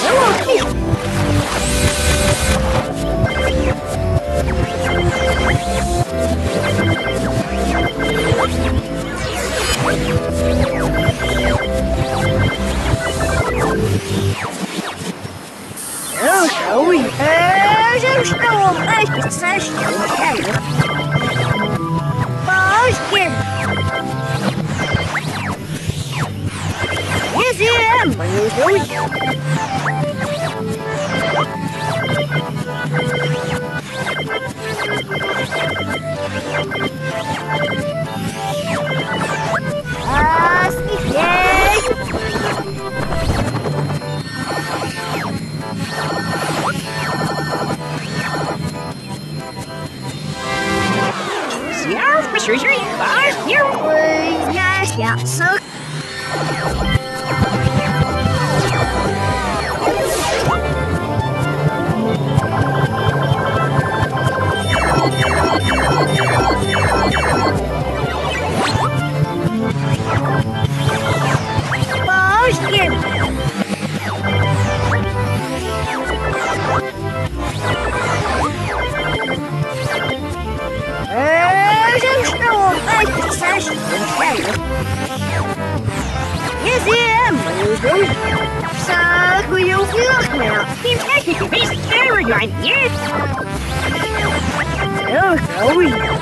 Hello, Бам! А, смехер! Sağlıyor yokmuyor. Kimse gibi bir sürü lan yer. Oh, oh,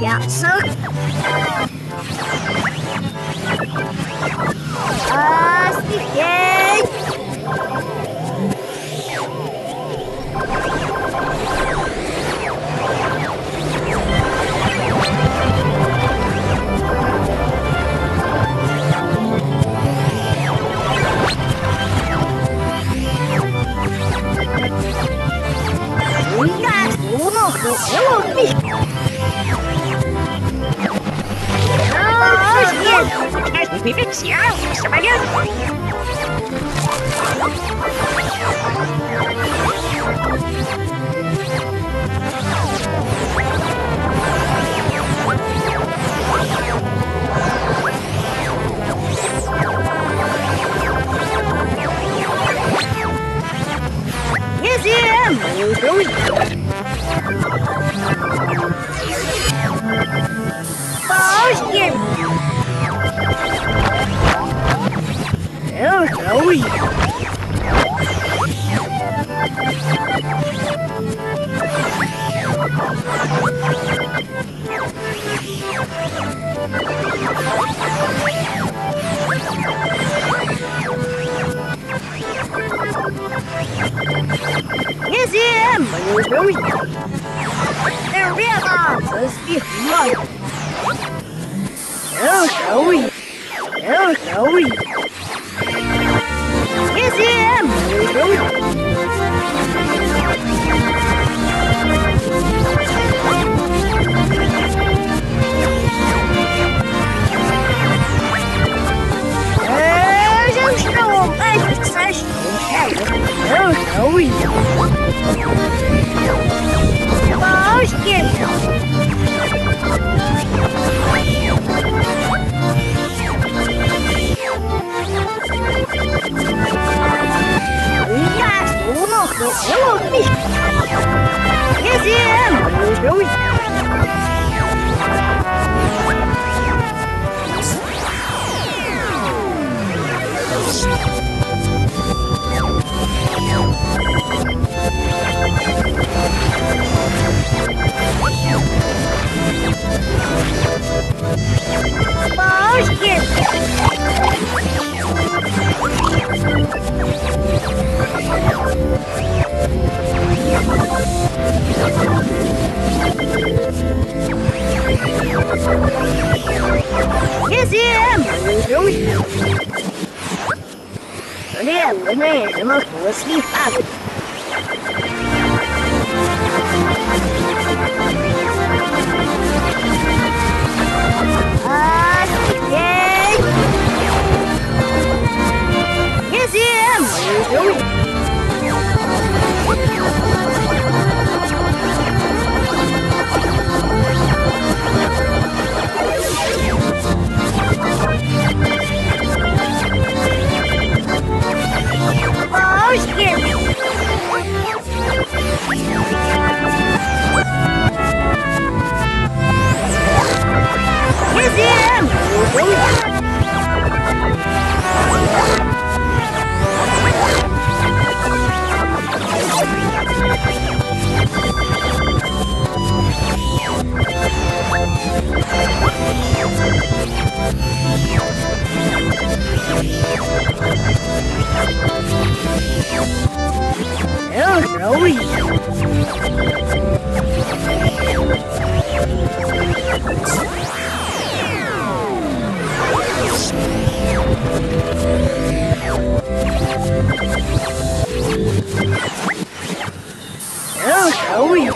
約束あースティッケー We got one of the enemies! Снял, самолет. Я Oui. Deuxième manœuvre, oui. Le river, inspire loin. Loca, oui. Loca, oui. Museum! Бабушки. women the most worstly fast. Oh, reason. I'll.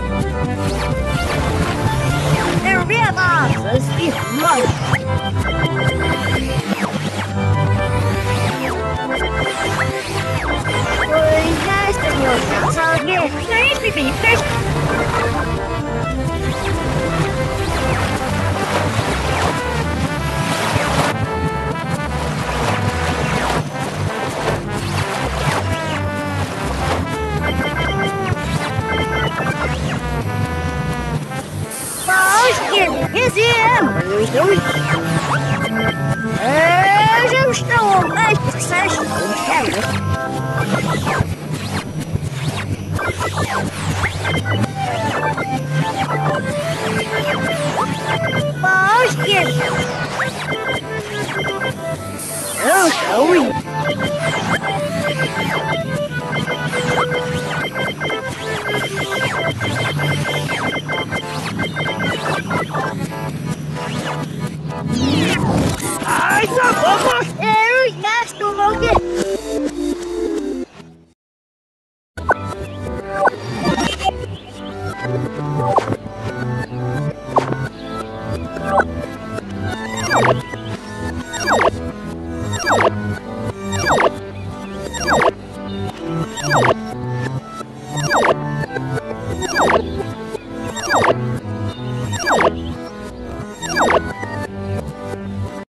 あら。